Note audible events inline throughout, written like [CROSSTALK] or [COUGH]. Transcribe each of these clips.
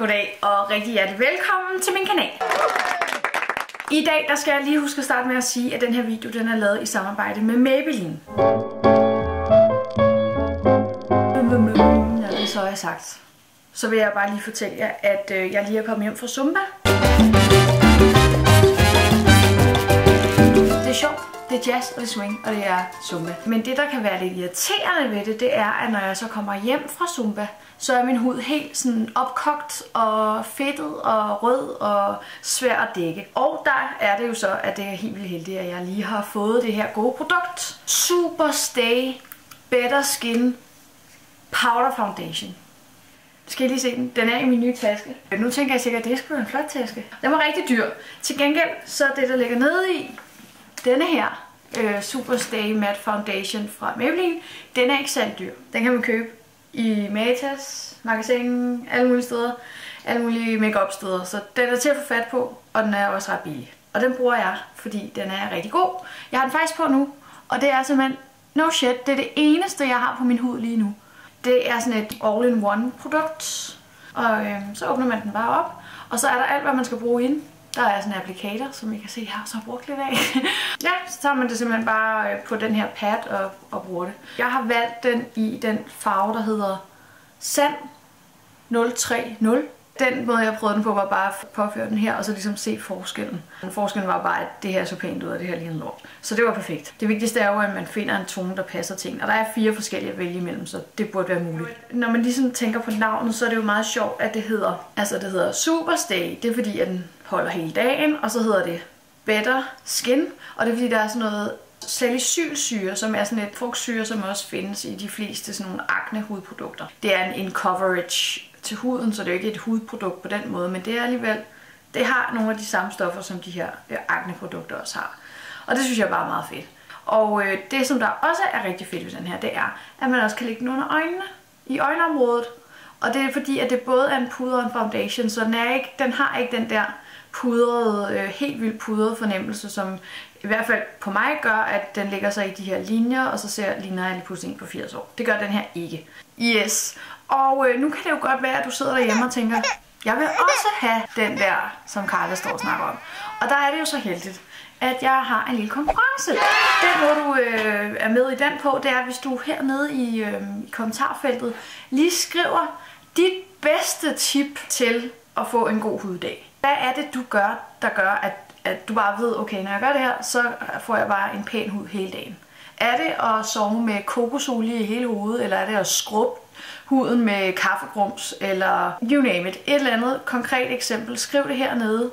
goddag og rigtig hjertelig velkommen til min kanal. I dag der skal jeg lige huske at starte med at sige, at den her video den er lavet i samarbejde med Maybelline. Ja, det så har jeg sagt. Så vil jeg bare lige fortælle jer, at øh, jeg lige er kommet hjem fra Zumba. Det er sjovt. Det er jazz, og det er swing, og det er zumba. Men det, der kan være lidt irriterende ved det, det er, at når jeg så kommer hjem fra zumba, så er min hud helt sådan opkogt og fedtet og rød og svær at dække. Og der er det jo så, at det er helt vildt heldigt, at jeg lige har fået det her gode produkt. Super Stay Better Skin Powder Foundation. Skal I lige se den? Den er i min nye taske. Nu tænker jeg sikkert, at det skulle være en flot taske. Den var rigtig dyr. Til gengæld, så det der ligger nede i, denne her øh, Super Stay Matte Foundation fra Maybelline, den er ikke særlig dyr. Den kan man købe i Matas, magasin, alle mulige steder, alle mulige makeup steder. Så den er til at få fat på, og den er også ret billig. Og den bruger jeg, fordi den er rigtig god. Jeg har den faktisk på nu, og det er simpelthen, no shit, det er det eneste, jeg har på min hud lige nu. Det er sådan et all-in-one produkt, og øh, så åbner man den bare op, og så er der alt, hvad man skal bruge ind. Der er sådan en applikator, som I kan se, jeg har så brugt lidt af. [LAUGHS] ja, så tager man det simpelthen bare øh, på den her pad og, og bruger det. Jeg har valgt den i den farve, der hedder Sand 030. Den måde, jeg prøvede den på, var bare at påføre den her, og så ligesom se forskellen. Forskellen var bare, at det her så pænt ud, og det her lige lort. Så det var perfekt. Det vigtigste er jo, at man finder en tone, der passer til Og der er fire forskellige at vælge imellem, så det burde være muligt. Når man ligesom tænker på navnet, så er det jo meget sjovt, at det hedder, altså det hedder Superstay. Det er fordi, at den holder hele dagen, og så hedder det Better Skin, og det er fordi, der er sådan noget salicylsyre, som er sådan et frugtsyre, som også findes i de fleste sådan nogle akne hudprodukter. Det er en, en coverage til huden, så det er jo ikke et hudprodukt på den måde, men det er alligevel, det har nogle af de samme stoffer, som de her øh, akneprodukter også har. Og det synes jeg bare er meget fedt. Og øh, det, som der også er rigtig fedt ved den her, det er, at man også kan lægge den under øjnene, i øjenområdet. Og det er fordi, at det både er en puder og en foundation, så den, er ikke, den har ikke den der pudrede, øh, helt vildt pudrede fornemmelse, som i hvert fald på mig gør, at den ligger sig i de her linjer, og så ser, ligner jeg lige pludselig en på 80 år. Det gør den her ikke. Yes. Og øh, nu kan det jo godt være, at du sidder derhjemme og tænker, jeg vil også have den der, som Karla står og snakker om. Og der er det jo så heldigt, at jeg har en lille konkurrence. Den hvor du øh, er med i den på, det er, hvis du hernede i, øh, i kommentarfeltet lige skriver dit bedste tip til at få en god huddag. Hvad er det, du gør, der gør, at, at du bare ved, okay, når jeg gør det her, så får jeg bare en pæn hud hele dagen. Er det at sove med kokosolie i hele hovedet, eller er det at skrubbe huden med kaffegrums, eller you name it. Et eller andet konkret eksempel. Skriv det hernede.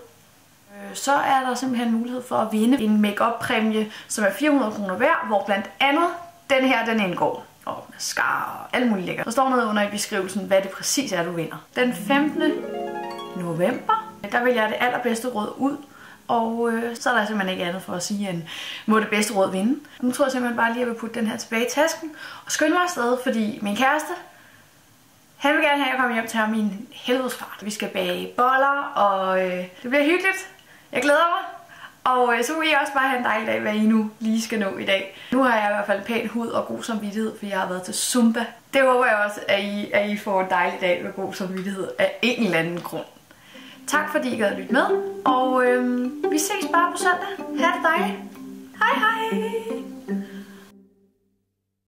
Øh, så er der simpelthen mulighed for at vinde en makeup præmie som er 400 kroner værd, hvor blandt andet den her, den indgår. Og mascara og alt muligt lækkert. Der står noget under i beskrivelsen, hvad det præcis er, du vinder. Den 15. november, der vil jeg det allerbedste råd ud. Og øh, så er der simpelthen ikke andet for at sige, end må det bedste råd vinde. Nu tror jeg simpelthen bare lige, at jeg vil putte den her tilbage i tasken og skynde mig afsted, fordi min kæreste, han vil gerne have, at jeg kommer hjem til ham i en helvedesfart. Vi skal bage boller, og øh, det bliver hyggeligt. Jeg glæder mig. Og øh, så vil I også bare have en dejlig dag, hvad I nu lige skal nå i dag. Nu har jeg i hvert fald pæn hud og god samvittighed, fordi jeg har været til Zumba. Det håber jeg også, at I, at I får en dejlig dag med god samvittighed af en eller anden grund. Tak fordi I gad at lytte med, og øhm, vi ses bare på søndag. Ha' det dejligt. Hej hej!